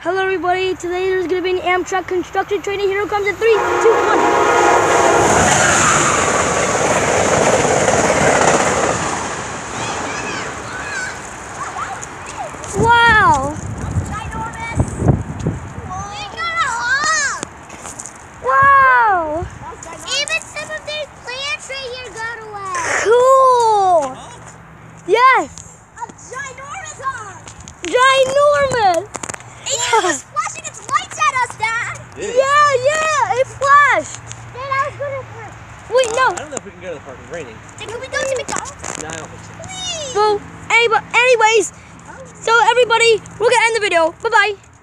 Hello everybody, today there's going to be an Amtrak construction training. Here it comes in three, two, one. Wow! Wow! Even some of these plants right here got away. Cool! Yes! Wait, I don't know if we can go to the park. It's raining. Dad, can we go to McDonald's? No, I don't think so. Please. Well, anyb- anyways, so everybody, we're gonna end the video. Bye bye.